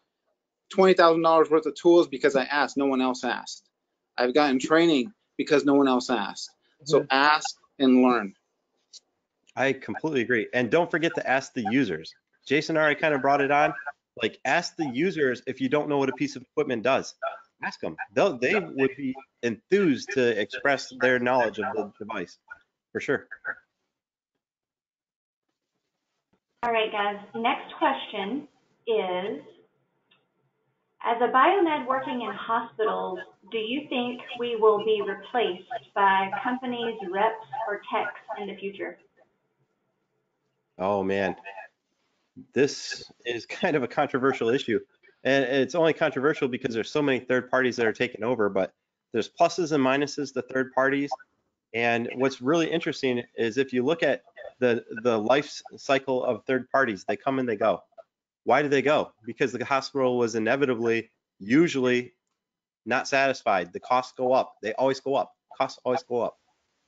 $20,000 worth of tools because I asked, no one else asked. I've gotten training because no one else asked. So mm-hmm. ask and learn. I completely agree. And don't forget to ask the users. Jason already kind of brought it on. Like ask the users if you don't know what a piece of equipment does. ask them. They'll, they would be enthused to express their knowledge of the device, for sure. All right, guys. Next question is, as a biomed working in hospitals, do you think we will be replaced by companies, reps, or techs in the future? Oh, man. This is kind of a controversial issue. And it's only controversial because there's so many third parties that are taking over, but there's pluses and minuses to third parties. And what's really interesting is if you look at the, the life cycle of third parties, they come and they go. Why do they go? Because the hospital was inevitably, usually not satisfied. The costs go up. They always go up. Costs always go up.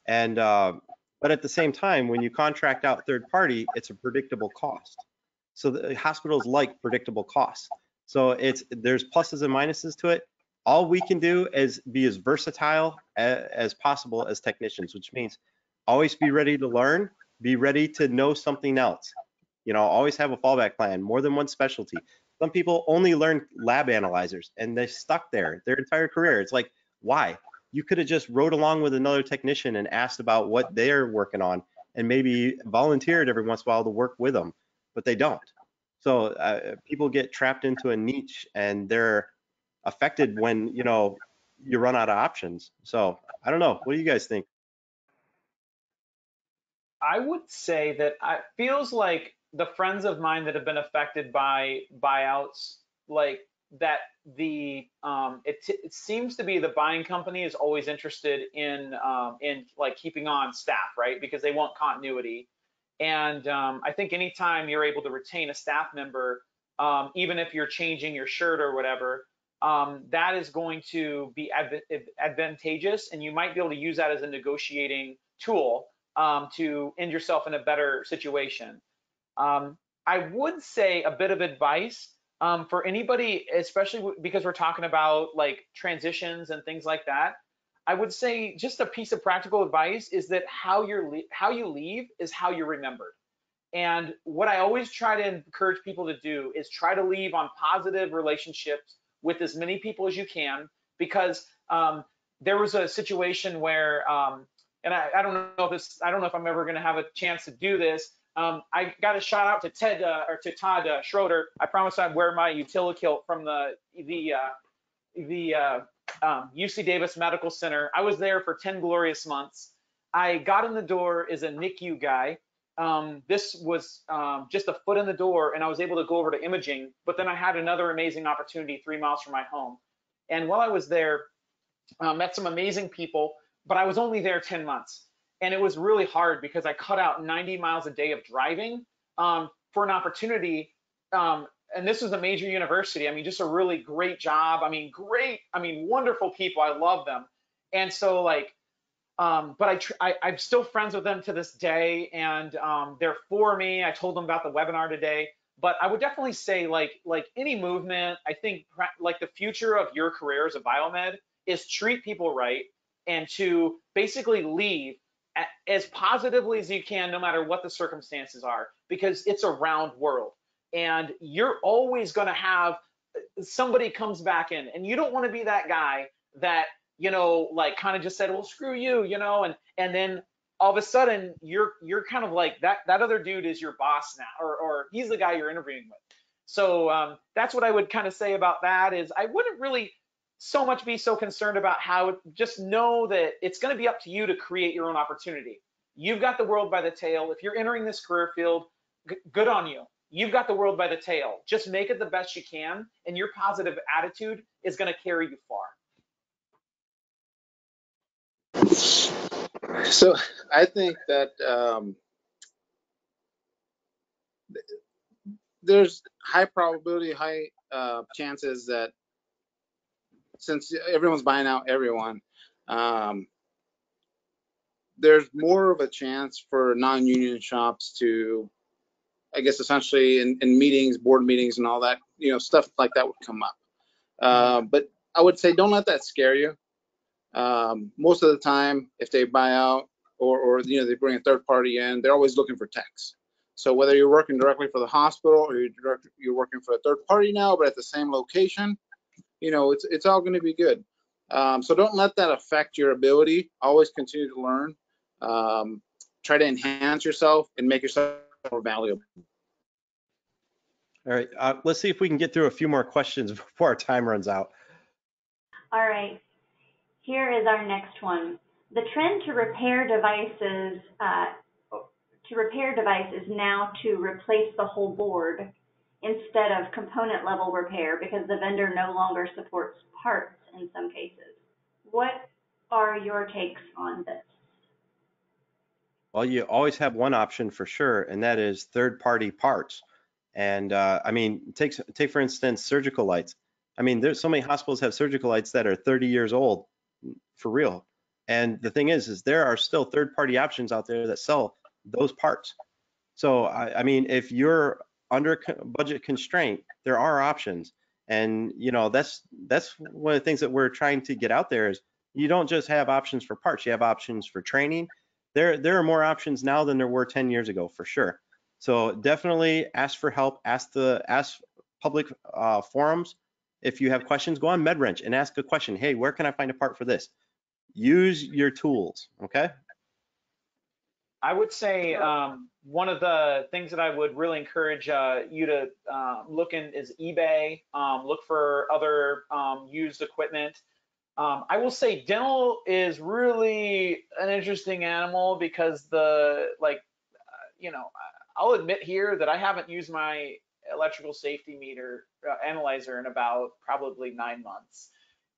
And, uh, but at the same time, when you contract out third party, it's a predictable cost. So the hospitals like predictable costs. So it's there's pluses and minuses to it. All we can do is be as versatile as, as possible as technicians, which means always be ready to learn, be ready to know something else. You know, always have a fallback plan, more than one specialty. Some people only learn lab analyzers and they stuck there their entire career. It's like, why? You could have just rode along with another technician and asked about what they're working on and maybe volunteered every once in a while to work with them, but they don't. So uh, people get trapped into a niche and they're affected when, you know, you run out of options. So I don't know. What do you guys think? I would say that it feels like the friends of mine that have been affected by buyouts, like that the um, it, it seems to be the buying company is always interested in um, in like keeping on staff, right? Because they want continuity. And um, I think anytime you're able to retain a staff member, um, even if you're changing your shirt or whatever, um, that is going to be adv advantageous, and you might be able to use that as a negotiating tool um, to end yourself in a better situation. Um, I would say a bit of advice um, for anybody, especially because we're talking about like transitions and things like that. I would say just a piece of practical advice is that how you're how you leave is how you're remembered. And what I always try to encourage people to do is try to leave on positive relationships with as many people as you can, because um, there was a situation where, um, and I, I, don't know if this, I don't know if I'm ever going to have a chance to do this. Um, I got a shout out to Ted uh, or to Todd uh, Schroeder. I promise I'd wear my utility kilt from the the uh, the uh, um, UC Davis Medical Center. I was there for 10 glorious months. I got in the door as a NICU guy. Um, this was um, just a foot in the door, and I was able to go over to imaging. But then I had another amazing opportunity three miles from my home. And while I was there, uh, met some amazing people, but I was only there 10 months. And it was really hard because I cut out 90 miles a day of driving um, for an opportunity um, and this was a major university. I mean, just a really great job. I mean, great. I mean, wonderful people. I love them. And so like, um, but I, tr- I I'm still friends with them to this day, and um, they're for me. I told them about the webinar today. But I would definitely say like like any movement. I think like the future of your career as a biomed is treat people right and to basically leave as positively as you can, no matter what the circumstances are, because it's a round world and you're always going to have somebody comes back in and you don't want to be that guy that you know like kind of just said well screw you you know and and then all of a sudden you're you're kind of like that that other dude is your boss now or or he's the guy you're interviewing with so um, that's what i would kind of say about that is i wouldn't really so much be so concerned about how just know that it's going to be up to you to create your own opportunity you've got the world by the tail if you're entering this career field good on you you've got the world by the tail. Just make it the best you can, and your positive attitude is going to carry you far. So I think that um, there's high probability, high uh, chances that since everyone's buying out everyone, um, there's more of a chance for non-union shops to I guess essentially in, in meetings, board meetings, and all that, you know, stuff like that would come up. Uh, but I would say don't let that scare you. Um, most of the time, if they buy out or, or you know they bring a third party in, they're always looking for techs. So whether you're working directly for the hospital or you're, direct, you're working for a third party now, but at the same location, you know, it's it's all going to be good. Um, so don't let that affect your ability. Always continue to learn. Um, try to enhance yourself and make yourself more valuable. All right, uh, let's see if we can get through a few more questions before our time runs out. All right, here is our next one. The trend to repair devices, uh, to repair devices now to replace the whole board instead of component level repair because the vendor no longer supports parts in some cases. What are your takes on this? Well, you always have one option for sure, and that is third-party parts. And uh, I mean, take take for instance surgical lights. I mean, there's so many hospitals have surgical lights that are 30 years old, for real. And the thing is, is there are still third-party options out there that sell those parts. So I, I mean, if you're under budget constraint, there are options. And you know, that's that's one of the things that we're trying to get out there is you don't just have options for parts, you have options for training. There there are more options now than there were 10 years ago for sure. So definitely ask for help, ask the ask public uh, forums. If you have questions, go on MedWrench and ask a question. Hey, where can I find a part for this? Use your tools, okay? I would say um, one of the things that I would really encourage uh, you to uh, look in is eBay. Um, look for other um, used equipment. Um, I will say dental is really an interesting animal because the like, uh, you know, I'll admit here that I haven't used my electrical safety meter uh, analyzer in about probably nine months.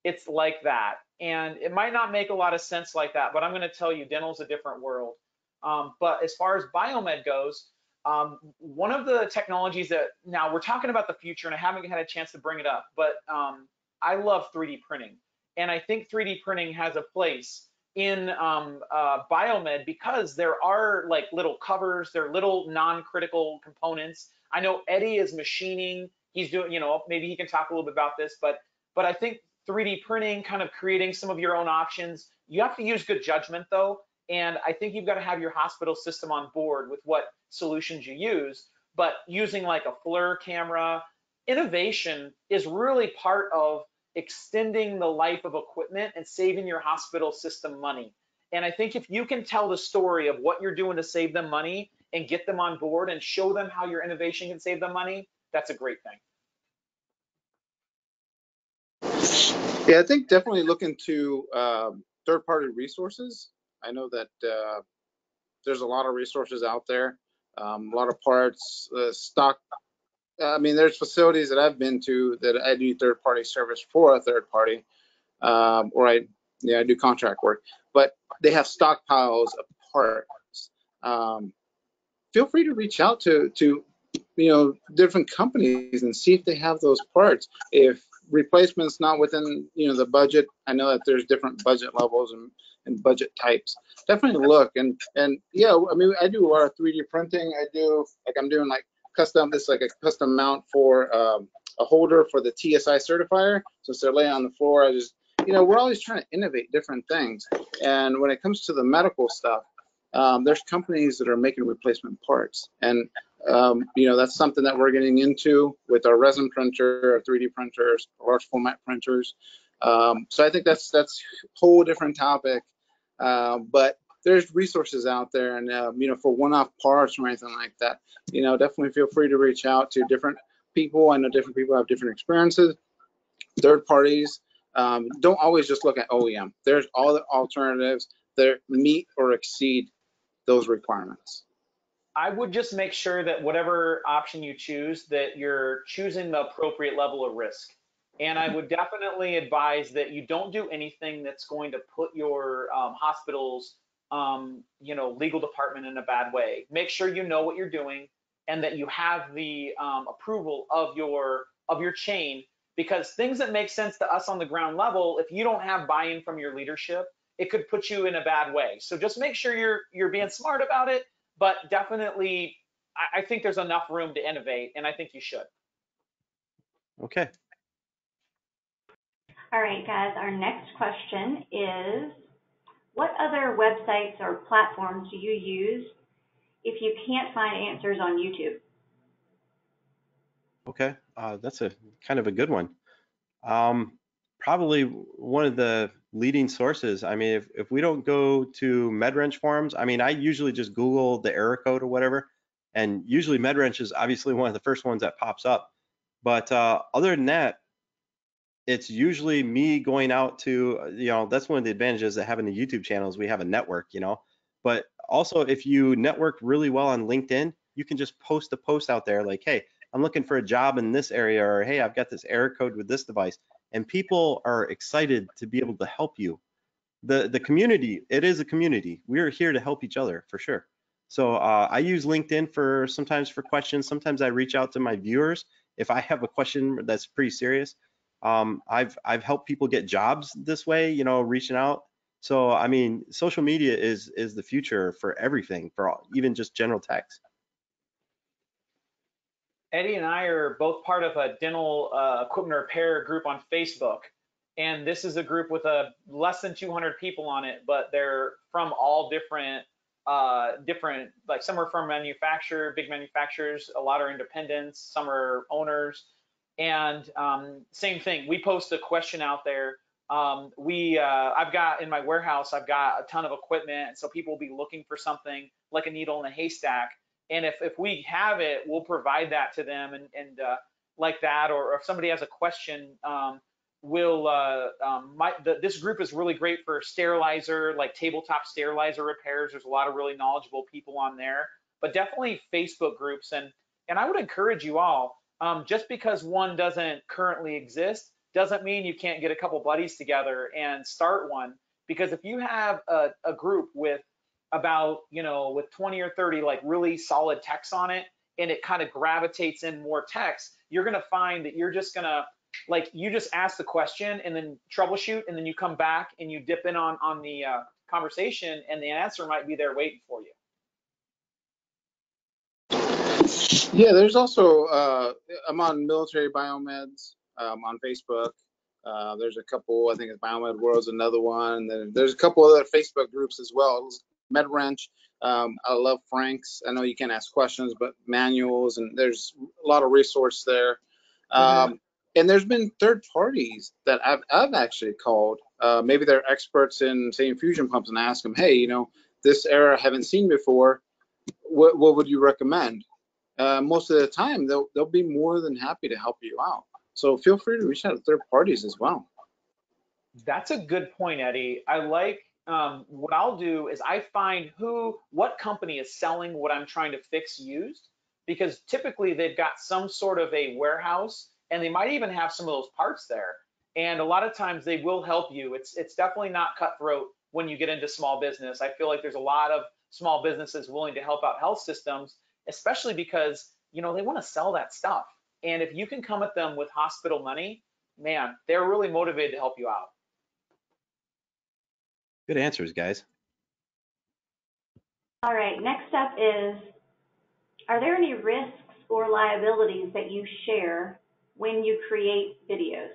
It's like that, and it might not make a lot of sense like that, but I'm going to tell you, dental's a different world. Um, but as far as biomed goes, um, one of the technologies that now we're talking about the future, and I haven't had a chance to bring it up, but um, I love 3D printing, and I think 3D printing has a place in um, uh, biomed because there are like little covers, there are little non-critical components. I know Eddie is machining. He's doing, you know, maybe he can talk a little bit about this, but but I think 3D printing, kind of creating some of your own options. You have to use good judgment though and I think you've got to have your hospital system on board with what solutions you use. But using like a FLIR camera, innovation is really part of extending the life of equipment and saving your hospital system money. And I think if you can tell the story of what you're doing to save them money and get them on board and show them how your innovation can save them money, that's a great thing. Yeah, I think definitely look into um, third-party resources. I know that uh, there's a lot of resources out there, um, a lot of parts, uh, stock. I mean, there's facilities that I've been to that I do third-party service for a third party, um, or I, yeah, I do contract work, but they have stockpiles of parts. Um, feel free to reach out to to you know different companies and see if they have those parts. If replacement's not within you know the budget, I know that there's different budget levels and and budget types. Definitely look and and yeah, I mean I do a lot of 3D printing. I do like I'm doing like custom this like a custom mount for um, a holder for the TSI certifier. So they're laying on the floor, I just you know we're always trying to innovate different things. And when it comes to the medical stuff, um, there's companies that are making replacement parts and um, you know that's something that we're getting into with our resin printer, our 3D printers, large format printers. Um, so I think that's that's a whole different topic. Uh, but there's resources out there, and uh, you know, for one-off parts or anything like that, you know, definitely feel free to reach out to different people. I know different people have different experiences. Third parties um, don't always just look at OEM. There's all the alternatives that meet or exceed those requirements. I would just make sure that whatever option you choose, that you're choosing the appropriate level of risk. And I would definitely advise that you don't do anything that's going to put your um, hospital's, um, you know, legal department in a bad way. Make sure you know what you're doing and that you have the um, approval of your of your chain. Because things that make sense to us on the ground level, if you don't have buy-in from your leadership, it could put you in a bad way. So just make sure you're you're being smart about it. But definitely, I, I think there's enough room to innovate, and I think you should. Okay, all right, guys, our next question is, what other websites or platforms do you use if you can't find answers on YouTube? okay, uh, that's a kind of a good one. Um, probably one of the leading sources. I mean, if, if we don't go to MedWrench forums, I mean, I usually just Google the error code or whatever, and usually MedWrench is obviously one of the first ones that pops up. But uh, other than that, it's usually me going out to, you know, that's one of the advantages of having the YouTube channels. We have a network, you know. But also, if you network really well on LinkedIn, you can just post a post out there like, hey, I'm looking for a job in this area, or hey, I've got this error code with this device and people are excited to be able to help you. The the community, it is a community. We're here to help each other for sure. So uh, I use LinkedIn for sometimes for questions. Sometimes I reach out to my viewers if I have a question that's pretty serious. Um, I've I've helped people get jobs this way, you know, reaching out. So I mean, social media is is the future for everything, for all, even just general text. Eddie and I are both part of a dental uh, equipment repair group on Facebook. And this is a group with a less than 200 people on it, but they're from all different, uh, different, like some are from manufacturer, big manufacturers, a lot are independents, some are owners. And um, same thing, we post a question out there. Um, we, uh, I've got in my warehouse, I've got a ton of equipment. So people will be looking for something like a needle in a haystack and if, if we have it, we'll provide that to them and, and uh, like that. Or, if somebody has a question, um, we'll, uh, um, my, the, this group is really great for sterilizer, like tabletop sterilizer repairs. There's a lot of really knowledgeable people on there, but definitely Facebook groups. And, and I would encourage you all, um, just because one doesn't currently exist, doesn't mean you can't get a couple buddies together and start one. Because if you have a, a group with about, you know, with 20 or 30 like really solid text on it and it kind of gravitates in more text, you're going to find that you're just going to like you just ask the question and then troubleshoot and then you come back and you dip in on on the uh, conversation and the answer might be there waiting for you. Yeah, there's also uh, I'm on Military Biomeds um, on Facebook. Uh, there's a couple, I think it's Biomed World's another one. Then there's a couple other Facebook groups as well. MedWrench. Um, I love Frank's. I know you can ask questions, but manuals and there's a lot of resource there. Um, mm-hmm. And there's been third parties that I've, I've actually called. Uh, maybe they're experts in say infusion pumps and ask them, hey, you know, this error I haven't seen before. What, what would you recommend? Uh, most of the time, they'll they'll be more than happy to help you out. So feel free to reach out to third parties as well. That's a good point, Eddie. I like um, what I'll do is I find who, what company is selling what I'm trying to fix used, because typically they've got some sort of a warehouse and they might even have some of those parts there. And a lot of times they will help you. It's it's definitely not cutthroat when you get into small business. I feel like there's a lot of small businesses willing to help out health systems, especially because you know they want to sell that stuff. And if you can come at them with hospital money, man, they're really motivated to help you out. Good answers, guys. All right, next up is, are there any risks or liabilities that you share when you create videos?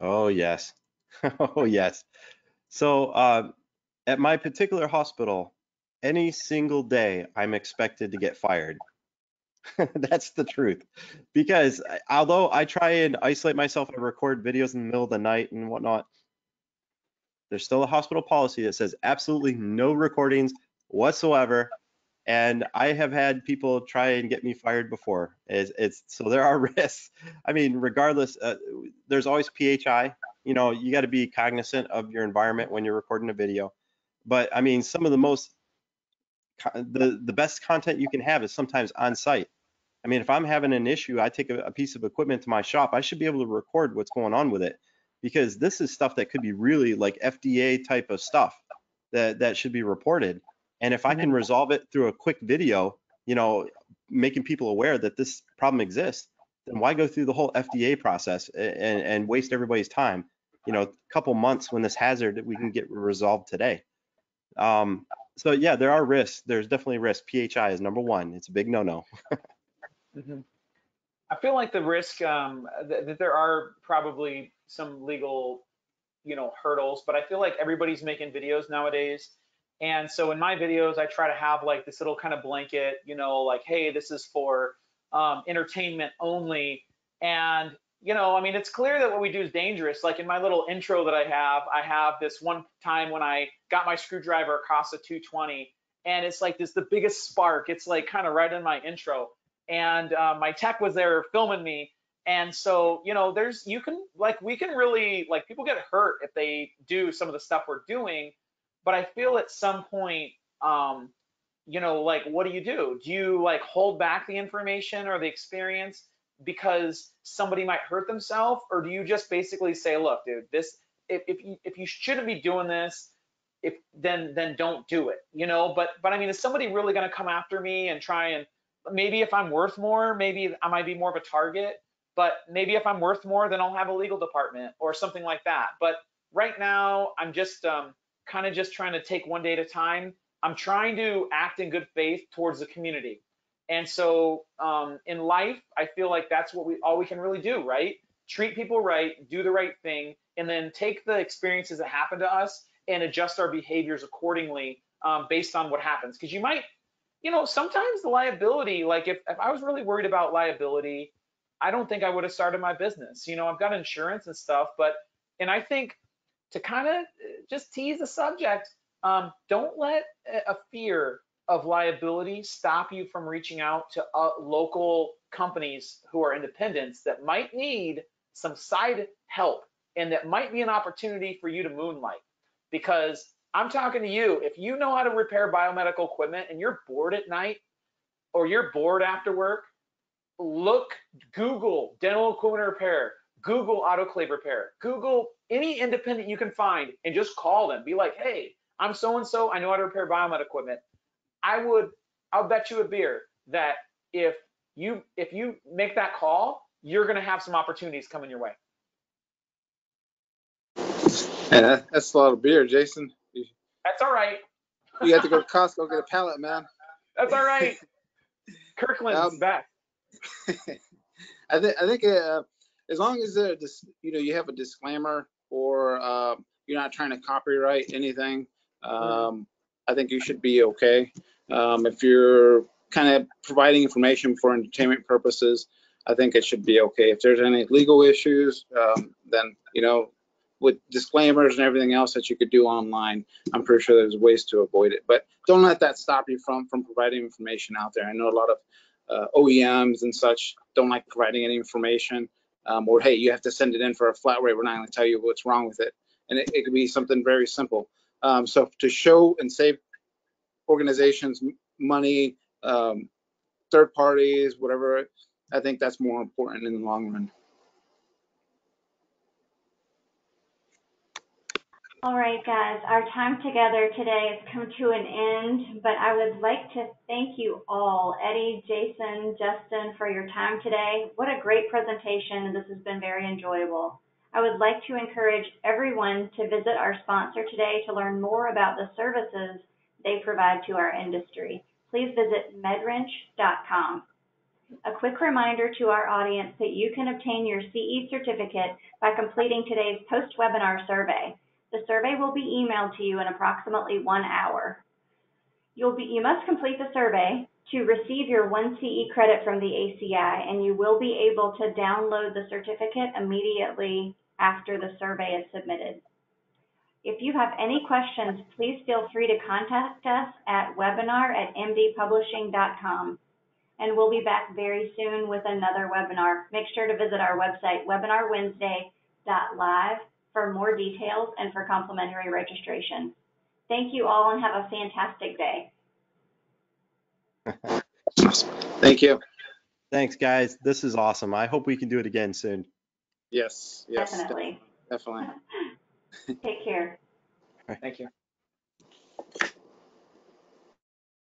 Oh, yes. oh, yes. So uh, at my particular hospital, any single day I'm expected to get fired. That's the truth. Because although I try and isolate myself, I record videos in the middle of the night and whatnot, there's still a hospital policy that says absolutely no recordings whatsoever. And I have had people try and get me fired before. It's, it's so there are risks. I mean, regardless, uh, there's always PHI. You know, you got to be cognizant of your environment when you're recording a video. But I mean, some of the most the the best content you can have is sometimes on site. I mean, if I'm having an issue, I take a, a piece of equipment to my shop. I should be able to record what's going on with it because this is stuff that could be really like FDA type of stuff that that should be reported. And if I can resolve it through a quick video, you know, making people aware that this problem exists, then why go through the whole FDA process and, and waste everybody's time? You know, a couple months when this hazard we can get resolved today. Um, so yeah, there are risks. There's definitely risks. PHI is number one. It's a big no-no. mm-hmm. I feel like the risk um, that, that there are probably some legal, you know, hurdles, but I feel like everybody's making videos nowadays. And so in my videos, I try to have like this little kind of blanket, you know, like, hey, this is for um, entertainment only. And you know, I mean, it's clear that what we do is dangerous. Like in my little intro that I have, I have this one time when I got my screwdriver across a 220, and it's like this the biggest spark. It's like kind of right in my intro, and uh, my tech was there filming me. And so, you know, there's you can like we can really like people get hurt if they do some of the stuff we're doing, but I feel at some point, um, you know, like what do you do? Do you like hold back the information or the experience? because somebody might hurt themselves or do you just basically say look dude this if, if you if you shouldn't be doing this if then then don't do it you know but but i mean is somebody really going to come after me and try and maybe if i'm worth more maybe i might be more of a target but maybe if i'm worth more then i'll have a legal department or something like that but right now i'm just um, kind of just trying to take one day at a time i'm trying to act in good faith towards the community and so um, in life, I feel like that's what we all we can really do, right? Treat people right, do the right thing, and then take the experiences that happen to us and adjust our behaviors accordingly um, based on what happens. Because you might, you know, sometimes the liability, like if, if I was really worried about liability, I don't think I would have started my business. You know, I've got insurance and stuff, but and I think to kind of just tease the subject, um, don't let a fear of liability stop you from reaching out to uh, local companies who are independents that might need some side help and that might be an opportunity for you to moonlight because I'm talking to you if you know how to repair biomedical equipment and you're bored at night or you're bored after work look google dental equipment repair google autoclave repair google any independent you can find and just call them be like hey i'm so and so i know how to repair biomed equipment I would, I'll bet you a beer that if you if you make that call, you're going to have some opportunities coming your way. Yeah, that's a lot of beer, Jason. That's all right. You have to go to Costco get a pallet, man. That's all right. Kirkland's um, back. I think I think uh, as long as you know you have a disclaimer or uh, you're not trying to copyright anything, um, I think you should be okay. Um, if you're kind of providing information for entertainment purposes, I think it should be okay. If there's any legal issues, um, then, you know, with disclaimers and everything else that you could do online, I'm pretty sure there's ways to avoid it. But don't let that stop you from from providing information out there. I know a lot of uh, OEMs and such don't like providing any information, um, or hey, you have to send it in for a flat rate. We're not going to tell you what's wrong with it, and it, it could be something very simple. Um, so to show and save organizations money, um, third parties, whatever, I think that's more important in the long run. All right, guys, our time together today has come to an end, but I would like to thank you all, Eddie, Jason, Justin, for your time today. What a great presentation, and this has been very enjoyable. I would like to encourage everyone to visit our sponsor today to learn more about the services they provide to our industry. Please visit medwrench.com. A quick reminder to our audience that you can obtain your CE certificate by completing today's post-webinar survey. The survey will be emailed to you in approximately one hour. You'll be, you must complete the survey to receive your one CE credit from the ACI, and you will be able to download the certificate immediately after the survey is submitted. If you have any questions, please feel free to contact us at webinar at mdpublishing.com. And we'll be back very soon with another webinar. Make sure to visit our website, webinarwednesday.live, for more details and for complimentary registration. Thank you all and have a fantastic day. Thank you. Thanks, guys. This is awesome. I hope we can do it again soon. Yes, yes. Definitely. Definitely. Take care. Thank you.